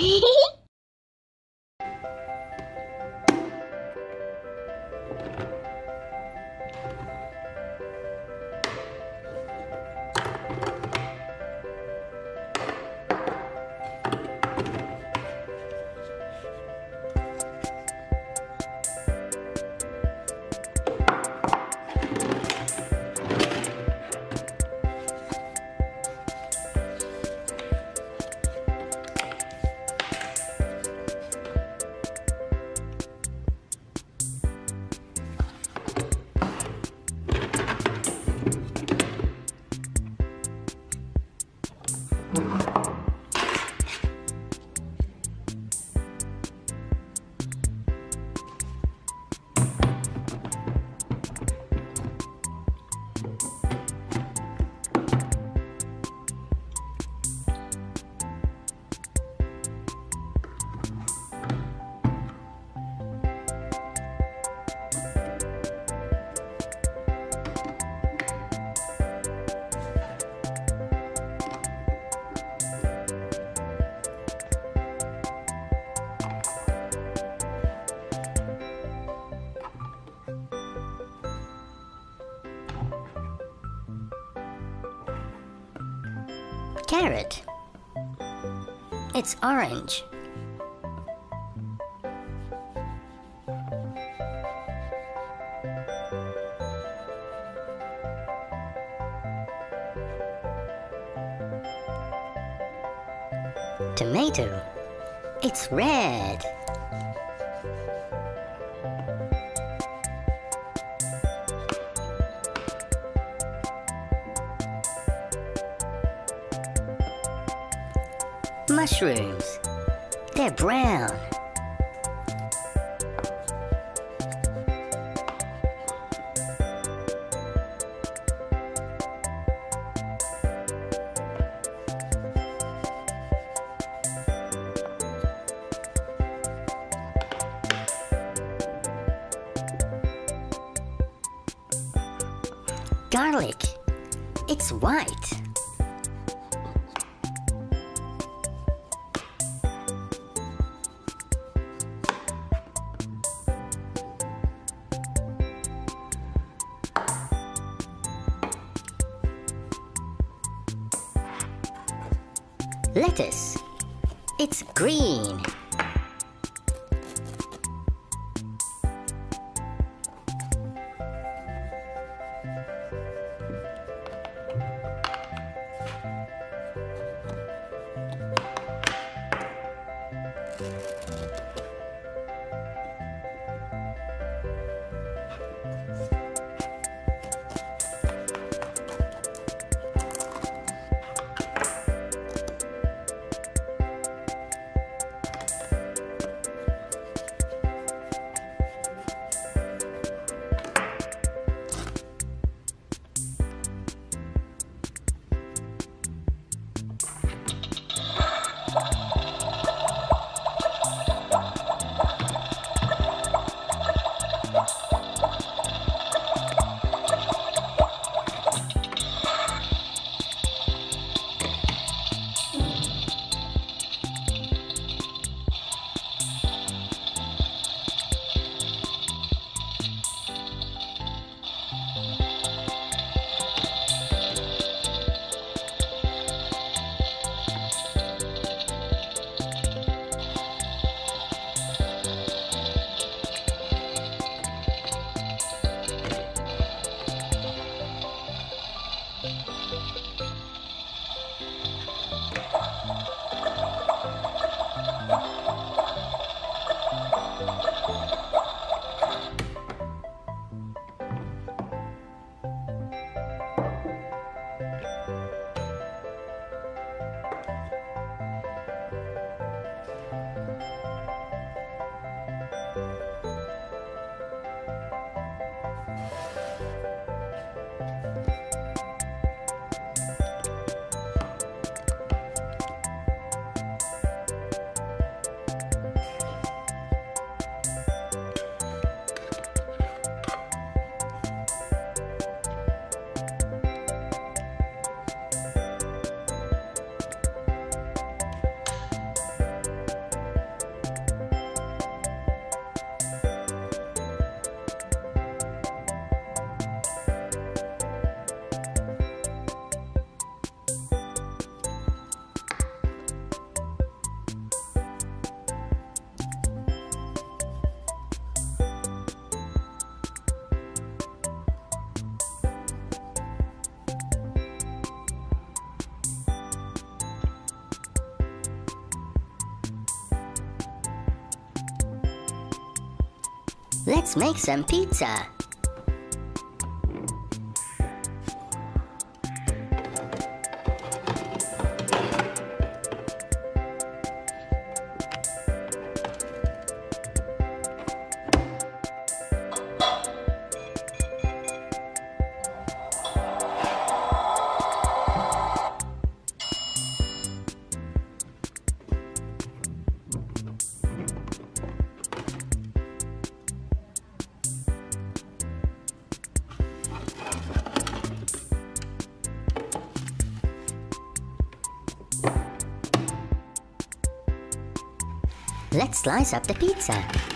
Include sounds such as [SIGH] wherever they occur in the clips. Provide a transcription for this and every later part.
¡Ah! [LAUGHS] Carrot. It's orange. Tomato. It's red. Mushrooms. They're brown. Garlic. It's white. Lettuce. It's green. Let's make some pizza. Let's slice up the pizza.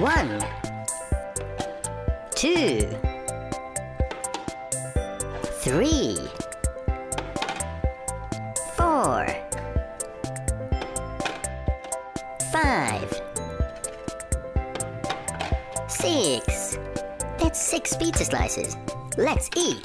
One, two, three, four, five, six. That's six pizza slices. Let's eat.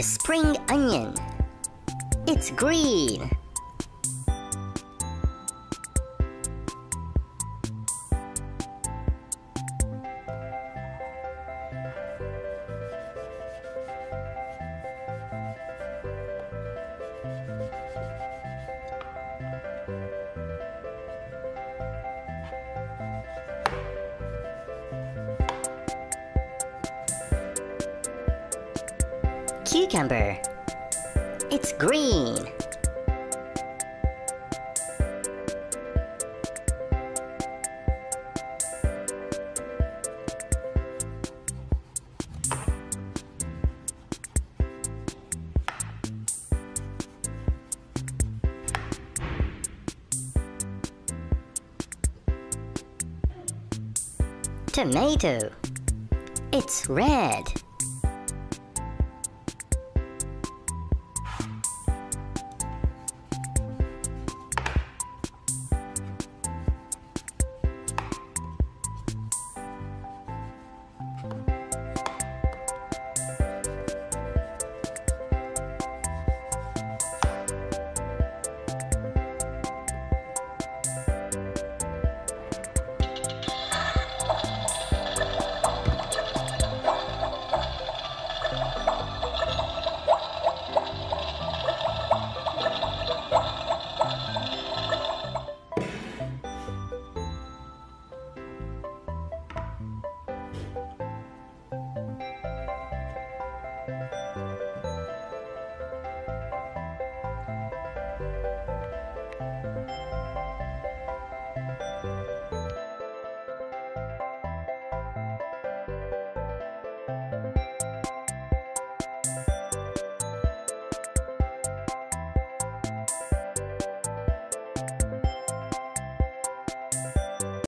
A spring onion. It's green. Cucumber. It's green. Tomato. It's red.